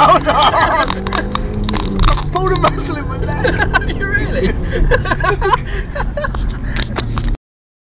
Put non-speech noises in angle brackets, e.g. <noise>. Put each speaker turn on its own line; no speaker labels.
round arm. I pulled a muscle in my leg.
you really? <laughs>